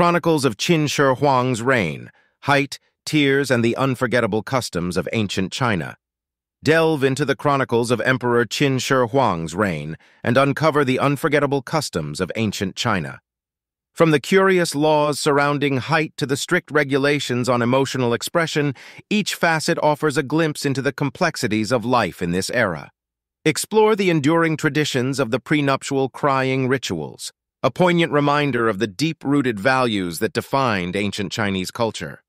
Chronicles of Qin Shi Huang's reign, height, tears, and the unforgettable customs of ancient China. Delve into the chronicles of Emperor Qin Shi Huang's reign and uncover the unforgettable customs of ancient China. From the curious laws surrounding height to the strict regulations on emotional expression, each facet offers a glimpse into the complexities of life in this era. Explore the enduring traditions of the prenuptial crying rituals, a poignant reminder of the deep-rooted values that defined ancient Chinese culture.